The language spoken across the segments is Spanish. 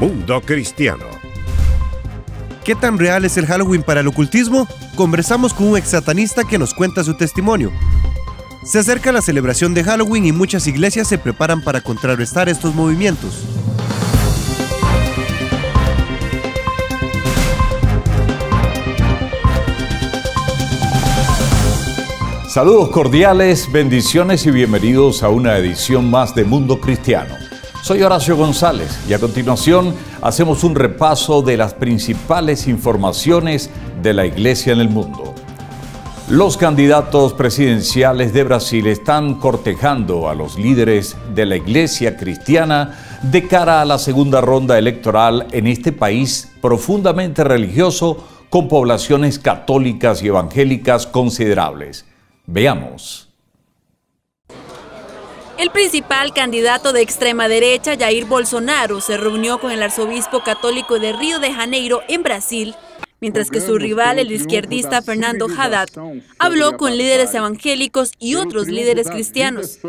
Mundo Cristiano. ¿Qué tan real es el Halloween para el ocultismo? Conversamos con un ex satanista que nos cuenta su testimonio. Se acerca la celebración de Halloween y muchas iglesias se preparan para contrarrestar estos movimientos. Saludos cordiales, bendiciones y bienvenidos a una edición más de Mundo Cristiano. Soy Horacio González y a continuación hacemos un repaso de las principales informaciones de la Iglesia en el mundo. Los candidatos presidenciales de Brasil están cortejando a los líderes de la Iglesia cristiana de cara a la segunda ronda electoral en este país profundamente religioso con poblaciones católicas y evangélicas considerables. Veamos. El principal candidato de extrema derecha, Jair Bolsonaro, se reunió con el arzobispo católico de Río de Janeiro, en Brasil, mientras que su rival, el izquierdista Fernando Haddad, habló con líderes evangélicos y otros líderes cristianos.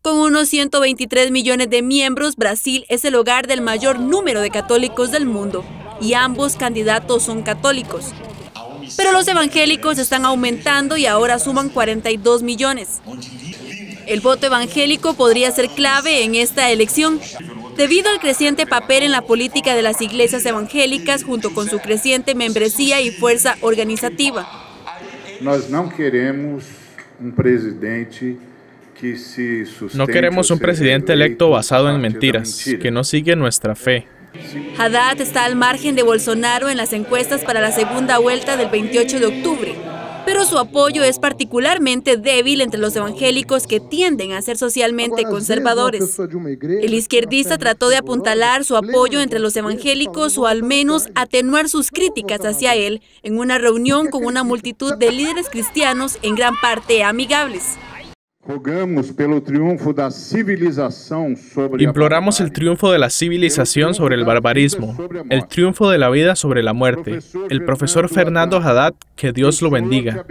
Con unos 123 millones de miembros, Brasil es el hogar del mayor número de católicos del mundo, y ambos candidatos son católicos. Pero los evangélicos están aumentando y ahora suman 42 millones. El voto evangélico podría ser clave en esta elección, debido al creciente papel en la política de las iglesias evangélicas junto con su creciente membresía y fuerza organizativa. no queremos un presidente que No queremos un presidente electo basado en mentiras, que no sigue nuestra fe. Haddad está al margen de Bolsonaro en las encuestas para la segunda vuelta del 28 de octubre, pero su apoyo es particularmente débil entre los evangélicos que tienden a ser socialmente conservadores. El izquierdista trató de apuntalar su apoyo entre los evangélicos o al menos atenuar sus críticas hacia él en una reunión con una multitud de líderes cristianos en gran parte amigables. Imploramos el triunfo de la civilización sobre el barbarismo, el triunfo de la vida sobre la muerte. El profesor Fernando Haddad, que Dios lo bendiga.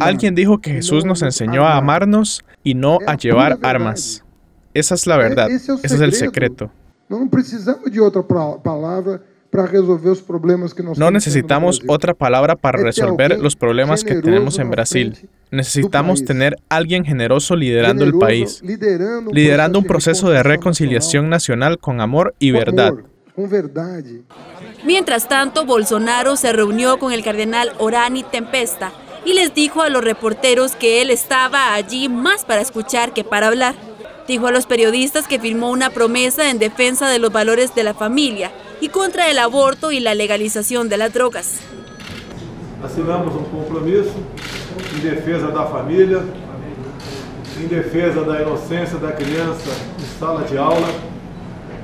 Alguien dijo que Jesús nos enseñó a amarnos y no a llevar armas. Esa es la verdad, ese es el secreto. No precisamos de otra palabra no necesitamos otra palabra para resolver los problemas que tenemos en Brasil. Necesitamos tener alguien generoso liderando el país, liderando un proceso de reconciliación nacional con amor y verdad. Mientras tanto, Bolsonaro se reunió con el cardenal Orani Tempesta y les dijo a los reporteros que él estaba allí más para escuchar que para hablar. Dijo a los periodistas que firmó una promesa en defensa de los valores de la familia y contra el aborto y la legalización de las drogas. Assinamos un compromiso en defensa de la familia, en defensa de la inocencia de la crianza en sala de aula.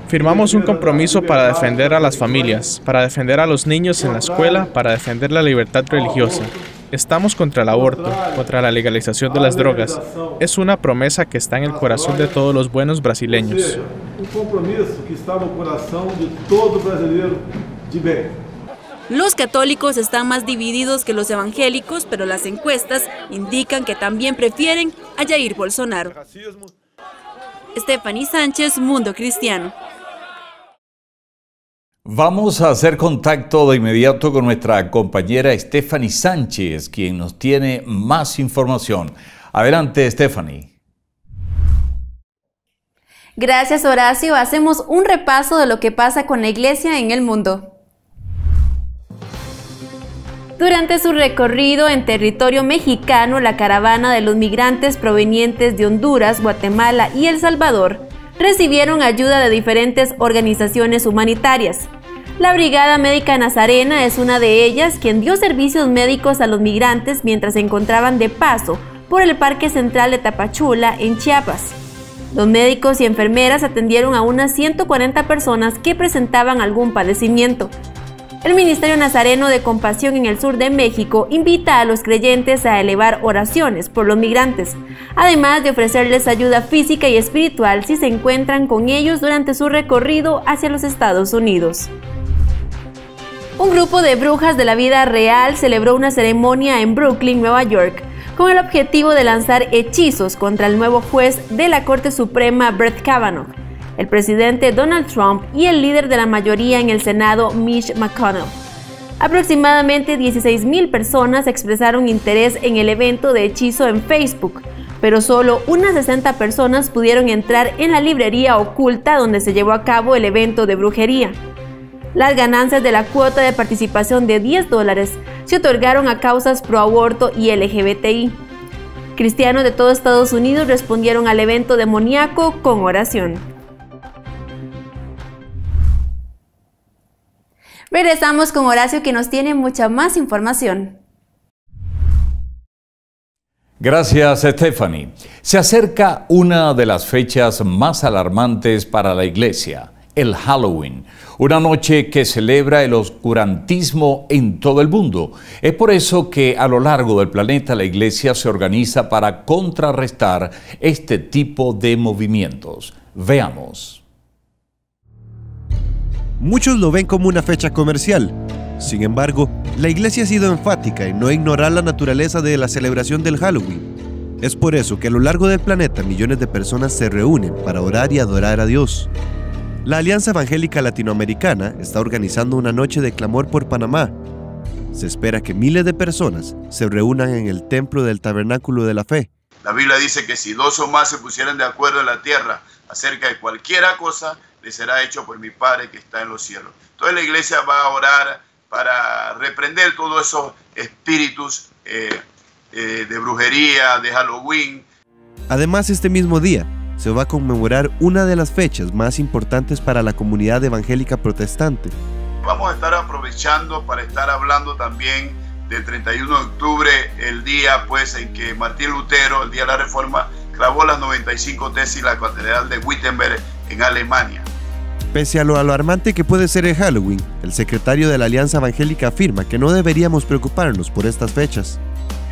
Firmamos un compromiso para defender a las familias, para defender a los niños en la escuela, para defender la libertad religiosa. Estamos contra el aborto, contra la legalización de las drogas. Es una promesa que está en el corazón de todos los buenos brasileños. Un compromiso que está en el corazón de todo brasileño de bien. Los católicos están más divididos que los evangélicos, pero las encuestas indican que también prefieren a Jair Bolsonaro. Stephanie Sánchez, Mundo Cristiano. Vamos a hacer contacto de inmediato con nuestra compañera Stephanie Sánchez, quien nos tiene más información. Adelante, Stephanie. Gracias, Horacio. Hacemos un repaso de lo que pasa con la iglesia en el mundo. Durante su recorrido en territorio mexicano, la caravana de los migrantes provenientes de Honduras, Guatemala y El Salvador recibieron ayuda de diferentes organizaciones humanitarias. La Brigada Médica Nazarena es una de ellas quien dio servicios médicos a los migrantes mientras se encontraban de paso por el Parque Central de Tapachula, en Chiapas. Los médicos y enfermeras atendieron a unas 140 personas que presentaban algún padecimiento. El Ministerio Nazareno de Compasión en el sur de México invita a los creyentes a elevar oraciones por los migrantes, además de ofrecerles ayuda física y espiritual si se encuentran con ellos durante su recorrido hacia los Estados Unidos. Un grupo de brujas de la vida real celebró una ceremonia en Brooklyn, Nueva York, con el objetivo de lanzar hechizos contra el nuevo juez de la Corte Suprema Brett Kavanaugh, el presidente Donald Trump y el líder de la mayoría en el Senado Mitch McConnell. Aproximadamente 16.000 personas expresaron interés en el evento de hechizo en Facebook, pero solo unas 60 personas pudieron entrar en la librería oculta donde se llevó a cabo el evento de brujería. Las ganancias de la cuota de participación de 10 dólares se otorgaron a causas pro aborto y LGBTI. Cristianos de todo Estados Unidos respondieron al evento demoníaco con oración. Regresamos con Horacio que nos tiene mucha más información. Gracias, Stephanie. Se acerca una de las fechas más alarmantes para la iglesia, el Halloween, una noche que celebra el oscurantismo en todo el mundo. Es por eso que a lo largo del planeta la iglesia se organiza para contrarrestar este tipo de movimientos. Veamos. Muchos lo ven como una fecha comercial. Sin embargo, la iglesia ha sido enfática en no ignorar la naturaleza de la celebración del Halloween. Es por eso que a lo largo del planeta millones de personas se reúnen para orar y adorar a Dios. La Alianza Evangélica Latinoamericana está organizando una noche de clamor por Panamá. Se espera que miles de personas se reúnan en el templo del Tabernáculo de la Fe. La Biblia dice que si dos o más se pusieran de acuerdo en la tierra acerca de cualquier cosa, le será hecho por mi Padre que está en los cielos. Entonces la iglesia va a orar para reprender todos esos espíritus eh, eh, de brujería, de Halloween. Además, este mismo día se va a conmemorar una de las fechas más importantes para la comunidad evangélica protestante. Vamos a estar aprovechando para estar hablando también del 31 de octubre, el día pues en que Martín Lutero, el día de la Reforma, clavó las 95 tesis en la Catedral de Wittenberg en Alemania. Pese a lo alarmante que puede ser el Halloween, el secretario de la Alianza Evangélica afirma que no deberíamos preocuparnos por estas fechas.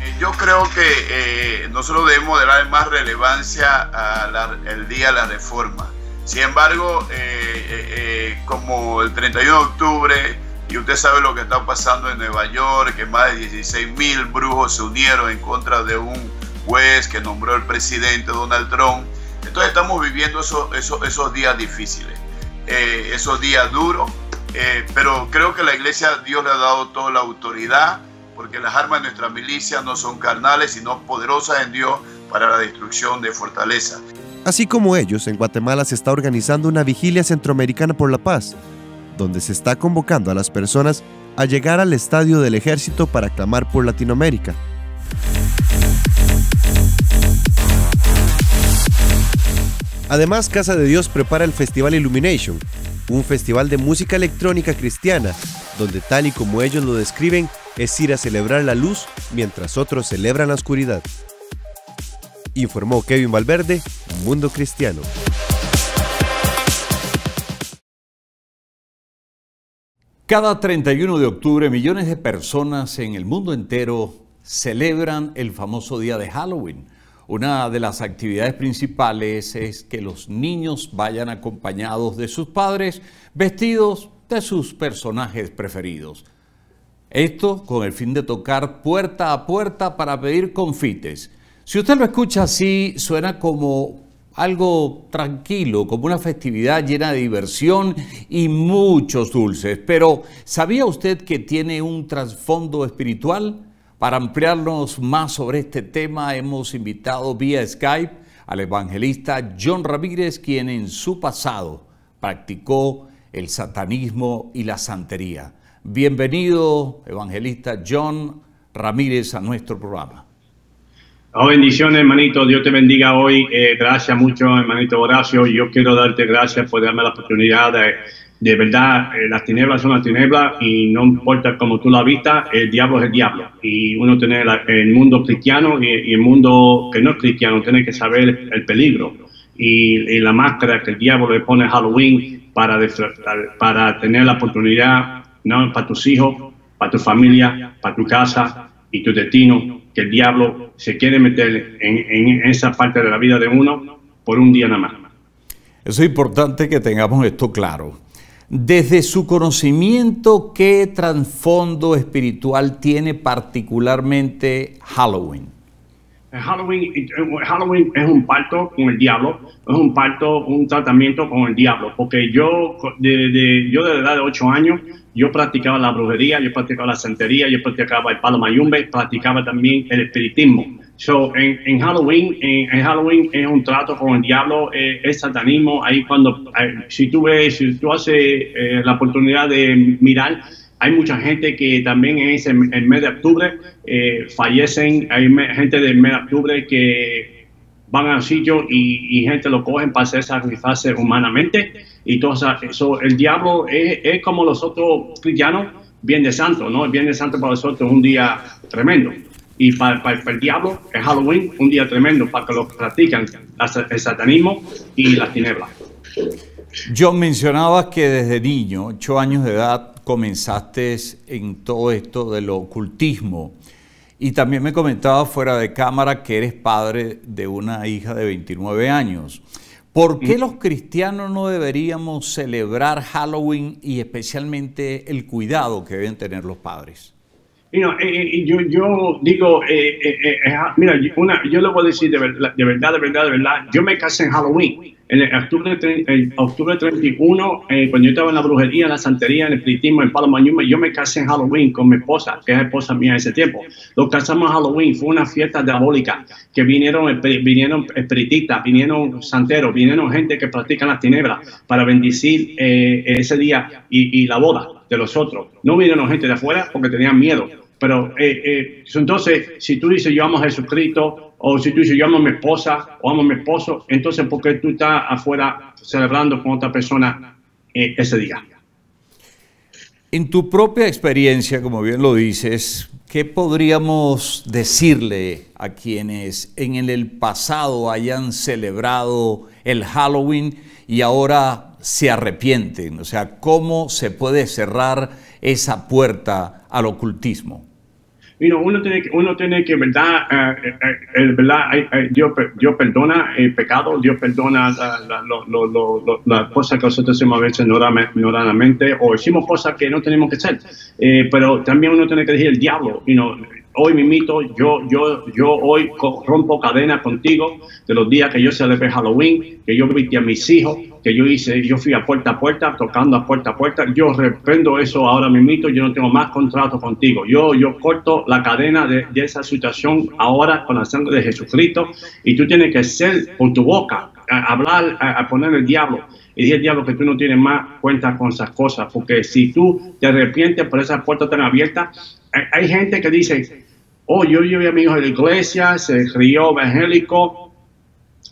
Eh, yo creo que eh, nosotros debemos darle más relevancia al día de la reforma. Sin embargo, eh, como el 31 de octubre, y usted sabe lo que está pasando en Nueva York, que más de 16 mil brujos se unieron en contra de un juez que nombró el presidente Donald Trump. Entonces estamos viviendo esos, esos días difíciles. Eh, esos días duros, eh, pero creo que la iglesia Dios le ha dado toda la autoridad, porque las armas de nuestra milicia no son carnales, sino poderosas en Dios para la destrucción de fortaleza. Así como ellos, en Guatemala se está organizando una vigilia centroamericana por la paz, donde se está convocando a las personas a llegar al estadio del ejército para clamar por Latinoamérica. Además, Casa de Dios prepara el Festival Illumination, un festival de música electrónica cristiana, donde tal y como ellos lo describen, es ir a celebrar la luz mientras otros celebran la oscuridad. Informó Kevin Valverde, Mundo Cristiano. Cada 31 de octubre millones de personas en el mundo entero celebran el famoso día de Halloween una de las actividades principales es que los niños vayan acompañados de sus padres vestidos de sus personajes preferidos. Esto con el fin de tocar puerta a puerta para pedir confites. Si usted lo escucha así, suena como algo tranquilo, como una festividad llena de diversión y muchos dulces. Pero ¿sabía usted que tiene un trasfondo espiritual? Para ampliarnos más sobre este tema hemos invitado vía Skype al evangelista John Ramírez, quien en su pasado practicó el satanismo y la santería. Bienvenido, evangelista John Ramírez, a nuestro programa. Oh, bendiciones, hermanito. Dios te bendiga hoy. Eh, gracias mucho, hermanito Horacio. Yo quiero darte gracias por darme la oportunidad de de verdad, eh, las tinieblas son las tinieblas y no importa cómo tú la vistas, el diablo es el diablo. Y uno tiene el mundo cristiano y, el mundo que no es cristiano, tiene que saber el peligro. Y, la máscara que el diablo le pone a Halloween para, para tener la oportunidad, ¿no? para tus hijos, para tu familia, para tu casa y tu destino, que el diablo se quiere meter en, en esa parte de la vida de uno por un día nada más. Eso es importante que tengamos esto claro desde su conocimiento, ¿qué trasfondo espiritual tiene particularmente Halloween? Halloween, Halloween es un pacto con el diablo, es un pacto, un tratamiento con el diablo, porque yo de, yo de la edad de 8 años, yo practicaba la brujería, yo practicaba la santería, yo practicaba el palo mayumbe, practicaba también el espiritismo. So, en, en Halloween, en, Halloween es un trato con el diablo, eh, es satanismo. Ahí cuando, eh, si tú ves, si tú haces eh, la oportunidad de mirar, hay mucha gente que también en ese el mes de octubre fallecen. Hay gente del mes de octubre que van al sitio y, gente lo cogen para hacer sacrificio humanamente. Y todo eso, el diablo es, es como los otros cristianos, bien de santo, ¿no? El bien de santo para nosotros es un día tremendo. Y para, el diablo es Halloween un día tremendo para que lo practican el satanismo y la tiniebla. John, mencionabas que desde niño, ocho años de edad, comenzaste en todo esto del ocultismo. Y también me comentaba fuera de cámara que eres padre de una hija de 29 años. ¿Por qué los cristianos no deberíamos celebrar Halloween y especialmente el cuidado que deben tener los padres? Eh, eh, yo, yo digo, eh, mira, una, yo le voy a decir de verdad, de verdad, de verdad, de verdad, yo me casé en Halloween, en octubre, en octubre 31, cuando yo estaba en la brujería, en la santería, en el espiritismo, en Palo Mayuma, yo me casé en Halloween con mi esposa, que es esposa mía de ese tiempo. Lo casamos en Halloween, fue una fiesta diabólica, que vinieron, vinieron espiritistas, vinieron santeros, vinieron gente que practica las tinieblas para bendecir ese día y, y la boda de los otros. No vinieron gente de afuera porque tenían miedo. Pero eh, eh, entonces, si tú dices yo amo a Jesucristo, o si tú dices yo amo a mi esposa, o amo a mi esposo, entonces ¿por qué tú estás afuera celebrando con otra persona eh, ese día? En tu propia experiencia, como bien lo dices, ¿qué podríamos decirle a quienes en el pasado hayan celebrado el Halloween y ahora se arrepienten? O sea, ¿cómo se puede cerrar esa puerta al ocultismo? Uno tiene que, uno tiene que verdad, eh, eh, eh, verdad Dios, Dios, perdona el pecado, Dios perdona las cosas que nosotros hacemos a veces ignoradamente o hicimos cosas que no tenemos que hacer. pero también uno tiene que decir el diablo, you know, hoy mi mito, yo, yo, yo hoy rompo cadena contigo de los días que yo celebré Halloween, que yo viste a mis hijos, que yo hice, yo fui a puerta a puerta, tocando a puerta a puerta, yo reprendo eso ahora mi mito, yo no tengo más contrato contigo, yo, yo corto la cadena de, esa situación ahora con la sangre de Jesucristo y tú tienes que ser por tu boca, hablar, a, poner el diablo. Y decir diablo que tú no tienes más cuenta con esas cosas, porque si tú te arrepientes por esas puertas tan abiertas, hay gente que dice, oh, yo llevé a mi hijo a la iglesia, se crió evangélico,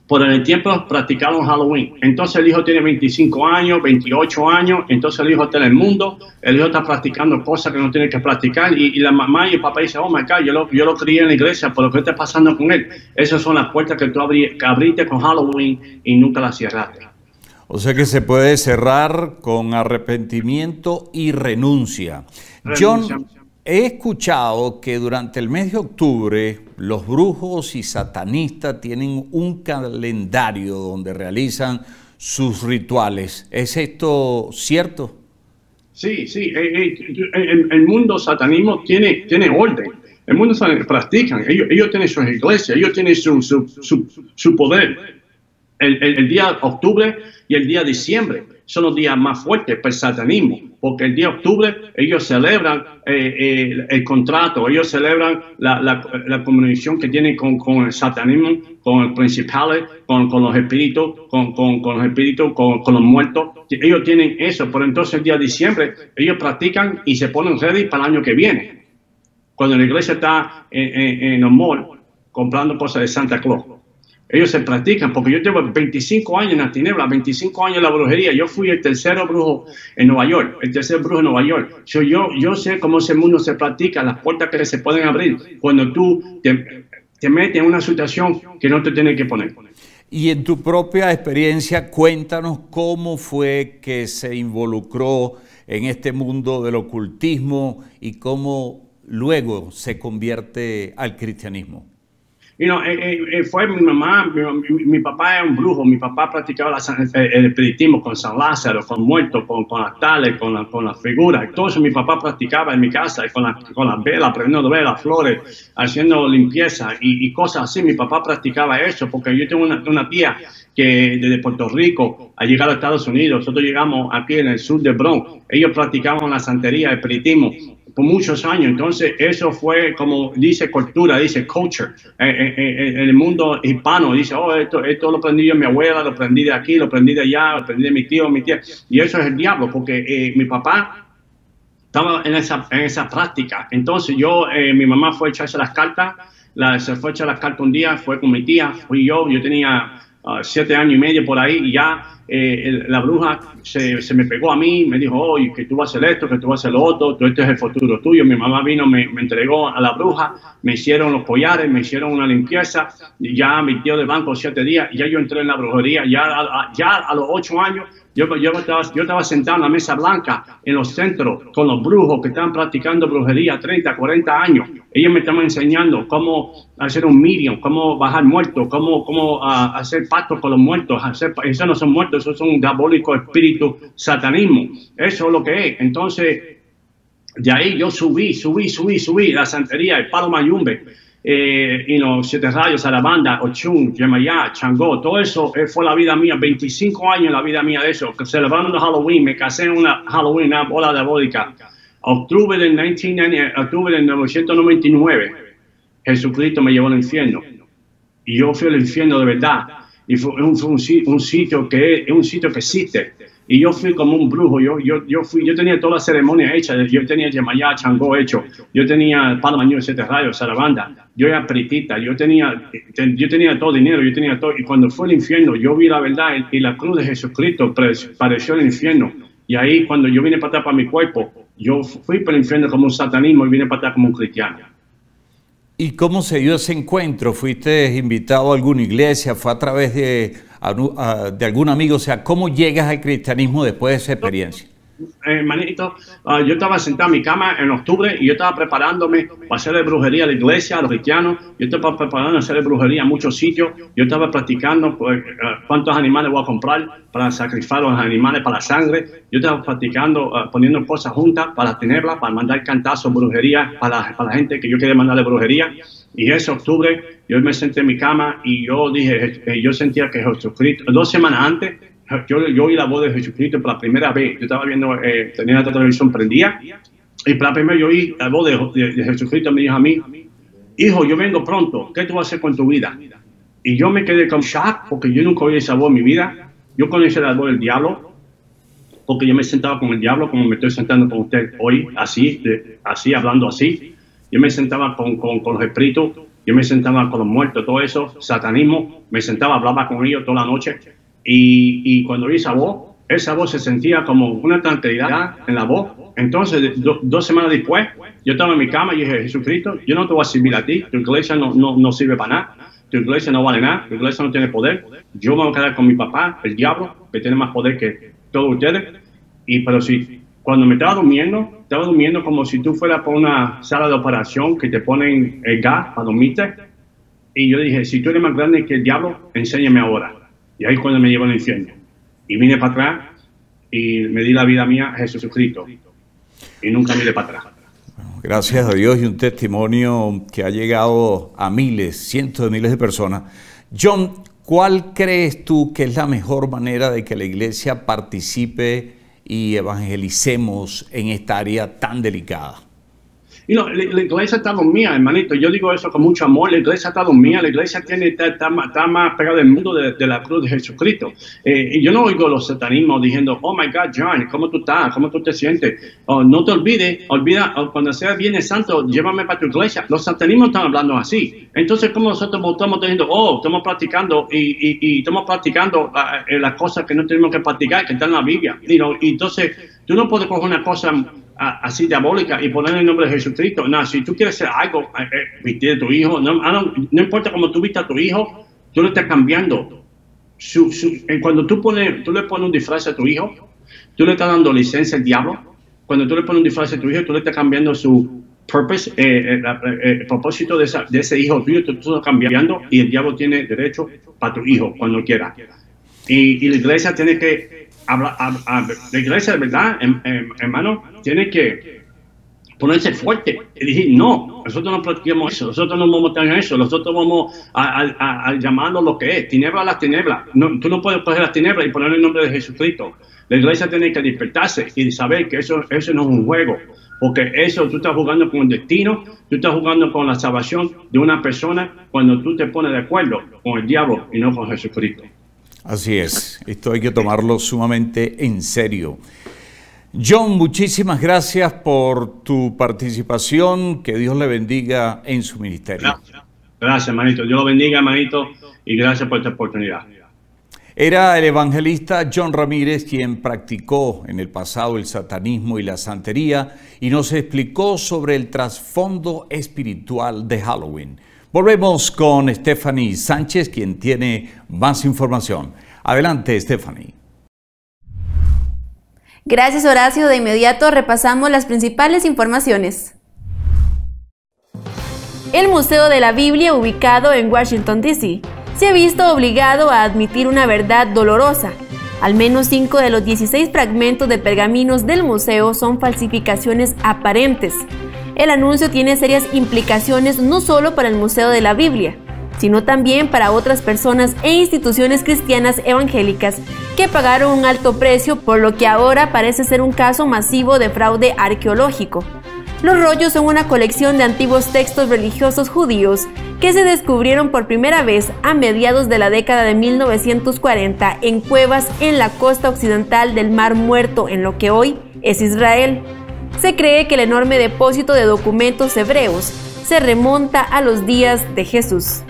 por el tiempo practicaron Halloween. Entonces el hijo tiene 25 años, 28 años, entonces el hijo está en el mundo, el hijo está practicando cosas que no tiene que practicar y, la mamá y el papá dicen, oh my God, yo lo, yo lo crié en la iglesia, pero ¿qué está pasando con él? Esas son las puertas que tú abriste con Halloween y nunca las cerraste. O sea que se puede cerrar con arrepentimiento y renuncia. John, He escuchado que durante el mes de octubre los brujos y satanistas tienen un calendario donde realizan sus rituales. ¿Es esto cierto? Sí, sí. Eh, eh, el, mundo satanismo tiene, tiene orden. El mundo satanismo practican. Ellos, tienen sus iglesias, ellos tienen su, su, poder. El, día octubre y el día diciembre son los días más fuertes para el satanismo, porque el día de octubre ellos celebran eh, eh, el contrato, ellos celebran la, la, comunicación que tienen con, con, el satanismo, con el principal, con, con los espíritus, con, con los espíritus, con, los muertos. Ellos tienen eso, pero entonces el día de diciembre ellos practican y se ponen ready para el año que viene. Cuando la iglesia está en, en, en mall comprando cosas de Santa Claus. Ellos se practican, porque yo llevo 25 años en la tiniebla, 25 años en la brujería. Yo fui el tercer brujo en Nueva York, el tercer brujo en Nueva York. yo, yo sé cómo ese mundo se practica, las puertas que se pueden abrir cuando tú te, te metes en una situación que no te tienes que poner. Y en tu propia experiencia, cuéntanos cómo fue que se involucró en este mundo del ocultismo y cómo luego se convierte al cristianismo. You know, eh, eh, fue mi mamá, mi, papá es un brujo, mi papá practicaba la, el espiritismo con San Lázaro, con muertos, con, con las tales, con, la, con las figuras. Eso mi papá practicaba en mi casa, con las con la velas, prendiendo velas, flores, haciendo limpieza y, cosas así. Mi papá practicaba eso porque yo tengo una, una tía que desde Puerto Rico ha llegado a Estados Unidos. Nosotros llegamos aquí en el sur de Bronx. Ellos practicaban la santería, el espiritismo por muchos años. Entonces, eso fue como dice cultura, dice culture. Eh, eh, eh, en el mundo hispano dice, oh, esto, esto lo aprendí yo mi abuela, lo aprendí de aquí, lo aprendí de allá, lo aprendí de mi tío, mi tía. Y eso es el diablo, porque mi papá estaba en esa, en esa práctica. Entonces, yo, mi mamá fue a echarse las cartas, la, se fue a echar las cartas un día, fue con mi tía, fui yo, yo tenía uh, siete años y medio por ahí y ya eh, la bruja se, se, me pegó a mí, me dijo, oye, que tú vas a hacer esto, que tú vas a hacer lo otro, tú este es el futuro tuyo. Mi mamá vino, me, entregó a la bruja, me hicieron los collares, me hicieron una limpieza, y ya mi tío de banco siete días, ya yo entré en la brujería, ya ya a los ocho años yo, yo, estaba, yo estaba sentado en la mesa blanca en los centros con los brujos que estaban practicando brujería 30, 40 años. Ellos me estaban enseñando cómo hacer un medium, cómo bajar muertos, cómo, cómo uh, hacer pactos con los muertos. Hacer, esos no son muertos, esos son diabólicos espíritus, satanismo. Eso es lo que es. Entonces, de ahí yo subí, subí, subí, subí la santería, el palo mayumbe eh, you know, Siete Rayos, Sarabanda, Ochun, Yemayá, Changó, todo eso eh, fue la vida mía, 25 años la vida mía de eso, celebrando Halloween, me casé en una Halloween, una bola diabólica. Octubre del, 19, octubre del 1999, Jesucristo me llevó al infierno. Y yo fui al infierno de verdad. Y fue un, fue un sitio que es un sitio que existe y yo fui como un brujo, yo, yo, yo, fui, yo tenía toda la ceremonia hecha, yo tenía Yemayá, Changó hecho, yo tenía Palamaño, Siete Rayos, Sarabanda, yo era pritita, yo tenía, yo tenía todo dinero, yo tenía todo, y cuando fue el infierno, yo vi la verdad y la cruz de Jesucristo pareció el infierno, y ahí cuando yo vine para atrás para mi cuerpo, yo fui para el infierno como un satanismo y vine para atrás como un cristiano. ¿Y cómo se dio ese encuentro? ¿Fuiste invitado a alguna iglesia? ¿Fue a través de de algún amigo, o sea, ¿cómo llegas al cristianismo después de esa experiencia? Hermanito, ah, yo estaba sentado en mi cama en octubre y yo estaba preparándome para hacer brujería a la iglesia, a los cristianos. Yo estaba preparando hacer brujería a muchos sitios. Yo estaba practicando pues, ah, cuántos animales voy a comprar para sacrificar los animales para la sangre. Yo estaba practicando, ah, poniendo cosas juntas para tenerlas, para mandar cantazos, brujería para, para la gente que yo quería mandarle brujería. Y ese octubre yo me senté en mi cama y yo dije, eh, yo sentía que Jesucristo, dos semanas antes, yo, yo oí la voz de Jesucristo por la primera vez. Yo estaba viendo, eh, tenía la televisión prendida y por la primera yo oí la voz de, de, Jesucristo me dijo a mí, hijo, yo vengo pronto, ¿qué tú vas a hacer con tu vida? Y yo me quedé con shock porque yo nunca oí esa voz en mi vida. Yo conocí la voz del diablo porque yo me sentaba con el diablo como me estoy sentando con usted hoy, así, así, hablando así. Yo me sentaba con, con, con los espíritus, yo me sentaba con los muertos, todo eso, satanismo, me sentaba, hablaba con ellos toda la noche. Y, y cuando oí esa voz, esa voz se sentía como una tranquilidad en la voz. Entonces, dos semanas después, yo estaba en mi cama y dije, Jesucristo, yo no te voy a servir a ti, tu iglesia no, no, no sirve para nada, tu iglesia no vale nada, tu iglesia no tiene poder, yo me voy a quedar con mi papá, el diablo, que tiene más poder que todos ustedes. Y pero si cuando me estaba durmiendo, estaba durmiendo como si tú fueras por una sala de operación que te ponen el gas para dormirte. Y yo dije, si tú eres más grande que el diablo, enséñame ahora. Y ahí cuando me llevó al infierno. Y vine para atrás y me di la vida mía a Jesucristo. Y nunca miré para atrás. Gracias a Dios y un testimonio que ha llegado a miles, cientos de miles de personas. John, ¿cuál crees tú que es la mejor manera de que la iglesia participe y evangelicemos en esta área tan delicada. Y no, la, iglesia está dormida, hermanito. Yo digo eso con mucho amor. La iglesia está dormida. La iglesia tiene, está, está, más pegada del mundo de, la cruz de Jesucristo. Eh, y yo no oigo los satanismos diciendo, oh my God, John, ¿cómo tú estás? ¿Cómo tú te sientes? Oh, no te olvides, olvida, oh, cuando sea Viernes Santo, llévame para tu iglesia. Los satanismos están hablando así. Entonces, ¿cómo nosotros estamos diciendo, oh, estamos practicando y, y, y estamos practicando uh, las cosas que no tenemos que practicar, que están en la Biblia? You know, y entonces, tú no puedes coger una cosa así diabólica y poner el nombre de Jesucristo. No, si tú quieres hacer algo, eh, eh, vestir a tu hijo, no, no, importa cómo tú vistas a tu hijo, tú lo estás cambiando. Su, cuando tú, pones, tú le pones un disfraz a tu hijo, tú le estás dando licencia al diablo. Cuando tú le pones un disfraz a tu hijo, tú le estás cambiando su, purpose, eh, el propósito de, ese hijo tuyo, tú estás cambiando y el diablo tiene derecho para tu hijo cuando quiera. Y, la iglesia tiene que la iglesia de verdad, hermano, tiene que ponerse fuerte y decir, no, nosotros no practicamos eso, nosotros no vamos a tener eso, nosotros vamos a, llamarlo lo que es, tiniebla a las tinieblas. No, tú no puedes poner las tinieblas y poner el nombre de Jesucristo. La iglesia tiene que despertarse y saber que eso, eso no es un juego, porque eso tú estás jugando con el destino, tú estás jugando con la salvación de una persona cuando tú te pones de acuerdo con el diablo y no con Jesucristo. Así es, esto hay que tomarlo sumamente en serio. John, muchísimas gracias por tu participación. Que Dios le bendiga en su ministerio. Gracias, hermanito. Dios lo bendiga, hermanito, y gracias por esta oportunidad. Era el evangelista John Ramírez quien practicó en el pasado el satanismo y la santería y nos explicó sobre el trasfondo espiritual de Halloween. Volvemos con Stephanie Sánchez, quien tiene más información. Adelante, Stephanie. Gracias Horacio, de inmediato repasamos las principales informaciones. El Museo de la Biblia, ubicado en Washington, D.C., se ha visto obligado a admitir una verdad dolorosa. Al menos 5 de los 16 fragmentos de pergaminos del museo son falsificaciones aparentes. El anuncio tiene serias implicaciones no solo para el Museo de la Biblia, sino también para otras personas e instituciones cristianas evangélicas que pagaron un alto precio por lo que ahora parece ser un caso masivo de fraude arqueológico. Los rollos son una colección de antiguos textos religiosos judíos que se descubrieron por primera vez a mediados de la década de 1940 en cuevas en la costa occidental del Mar Muerto en lo que hoy es Israel. Se cree que el enorme depósito de documentos hebreos se remonta a los días de Jesús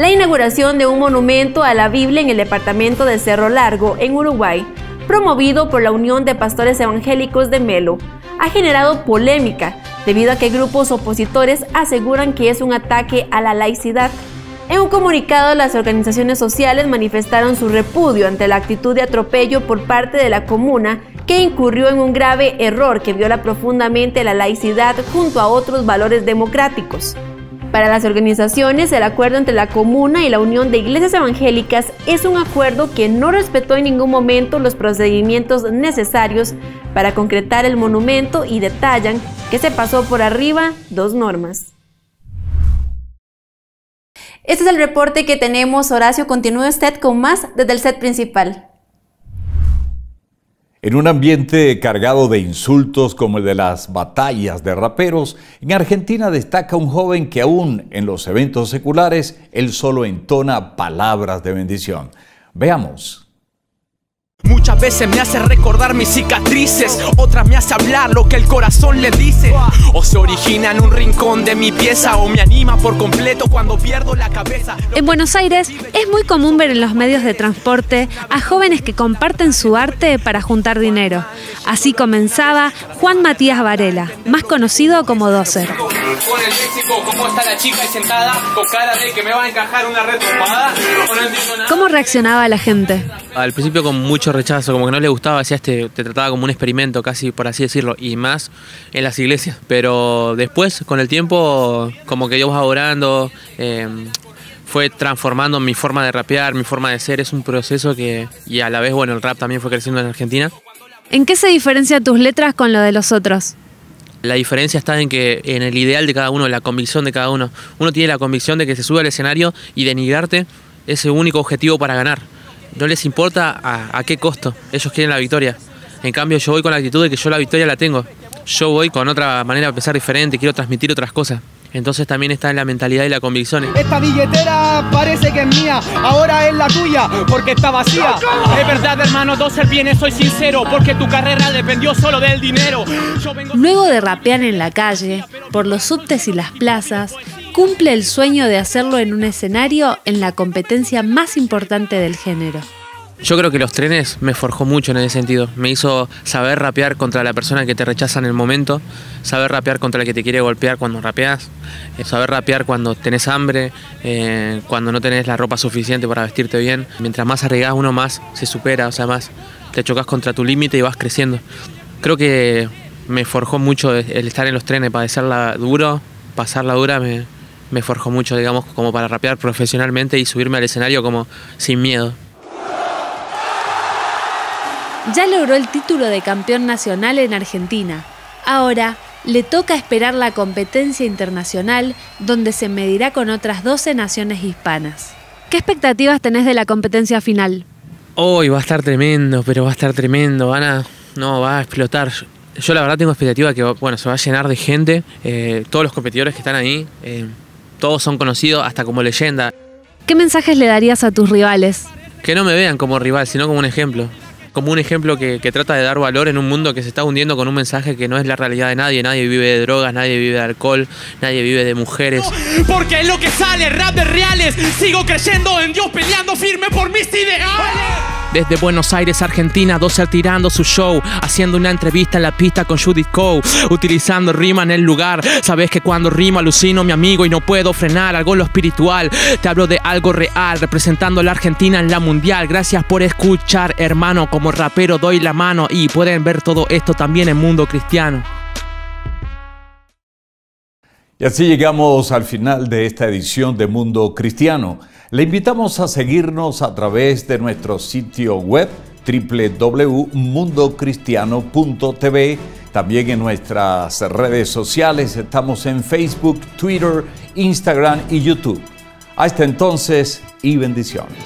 la inauguración de un monumento a la Biblia en el departamento de Cerro Largo, en Uruguay, promovido por la Unión de Pastores Evangélicos de Melo, ha generado polémica debido a que grupos opositores aseguran que es un ataque a la laicidad. En un comunicado, las organizaciones sociales manifestaron su repudio ante la actitud de atropello por parte de la comuna que incurrió en un grave error que viola profundamente la laicidad junto a otros valores democráticos. Para las organizaciones, el acuerdo entre la Comuna y la Unión de Iglesias Evangélicas es un acuerdo que no respetó en ningún momento los procedimientos necesarios para concretar el monumento y detallan que se pasó por arriba dos normas. Este es el reporte que tenemos. Horacio, continúe usted con más desde el set principal. En un ambiente cargado de insultos como el de las batallas de raperos, en Argentina destaca un joven que aún en los eventos seculares, él solo entona palabras de bendición. Veamos. Muchas veces me hace recordar mis cicatrices, otras me hace hablar lo que el corazón le dice. O se origina en un rincón de mi pieza o me anima por completo cuando pierdo la cabeza. En Buenos Aires es muy común ver en los medios de transporte a jóvenes que comparten su arte para juntar dinero. Así comenzaba Juan Matías Varela, más conocido como Doser. ¿Cómo reaccionaba la gente? Al principio con mucho rechazo, como que no le gustaba, hacía este, te trataba como un experimento, casi por así decirlo, y más en las iglesias. Pero después, con el tiempo, como que Dios va orando, em, fue transformando mi forma de rapear, mi forma de ser, es un proceso que, y a la vez, bueno, el rap también fue creciendo en Argentina. ¿En qué se diferencia tus letras con lo de los otros? La diferencia está en que en el ideal de cada uno, la convicción de cada uno. Uno tiene la convicción de que se sube al escenario y denigrarte es el único objetivo para ganar no les importa a, qué costo, ellos quieren la victoria. En cambio yo voy con la actitud de que yo la victoria la tengo. Yo voy con otra manera de pensar diferente, quiero transmitir otras cosas. Entonces también está en la mentalidad y la convicción. Esta billetera parece que es mía, ahora es la tuya, porque está vacía. Es verdad, hermano, dos ser bienes, soy sincero, porque tu carrera dependió solo del dinero. Luego de rapear en la calle, por los subtes y las plazas, cumple el sueño de hacerlo en un escenario en la competencia más importante del género. Yo creo que los trenes me forjó mucho en ese sentido. Me hizo saber rapear contra la persona que te rechaza en el momento, saber rapear contra el que te quiere golpear cuando rapeas, eh, saber rapear cuando tenés hambre, eh, cuando no tenés la ropa suficiente para vestirte bien. Mientras más arriesgas uno más se supera, o sea, más te chocas contra tu límite y vas creciendo. Creo que me forjó mucho el estar en los trenes, padecerla duro, pasarla dura, me, me forjó mucho, digamos, como para rapear profesionalmente y subirme al escenario como sin miedo. Ya logró el título de campeón nacional en Argentina. Ahora le toca esperar la competencia internacional donde se medirá con otras 12 naciones hispanas. ¿Qué expectativas tenés de la competencia final? Hoy va a estar tremendo, pero va a estar tremendo. Van a, no, va a explotar. Yo la verdad tengo expectativa que bueno, se va a llenar de gente. Eh, todos los competidores que están ahí, eh, todos son conocidos hasta como leyenda. ¿Qué mensajes le darías a tus rivales? Que no me vean como rival, sino como un ejemplo como un ejemplo que, trata de dar valor en un mundo que se está hundiendo con un mensaje que no es la realidad de nadie. Nadie vive de drogas, nadie vive de alcohol, nadie vive de mujeres. Porque es lo que sale, rap de reales. Sigo creyendo en Dios, peleando firme por mis ideales. Desde Buenos Aires, Argentina, Docer tirando su show, haciendo una entrevista en la pista con Judith Coe, utilizando rima en el lugar. Sabes que cuando rima alucino mi amigo y no puedo frenar algo lo espiritual. Te hablo de algo real, representando a la Argentina en la mundial. Gracias por escuchar, hermano. Como rapero doy la mano y pueden ver todo esto también en Mundo Cristiano. Y así llegamos al final de esta edición de Mundo Cristiano. Le invitamos a seguirnos a través de nuestro sitio web www.mundocristiano.tv. También en nuestras redes sociales estamos en Facebook, Twitter, Instagram y YouTube. Hasta entonces y bendiciones.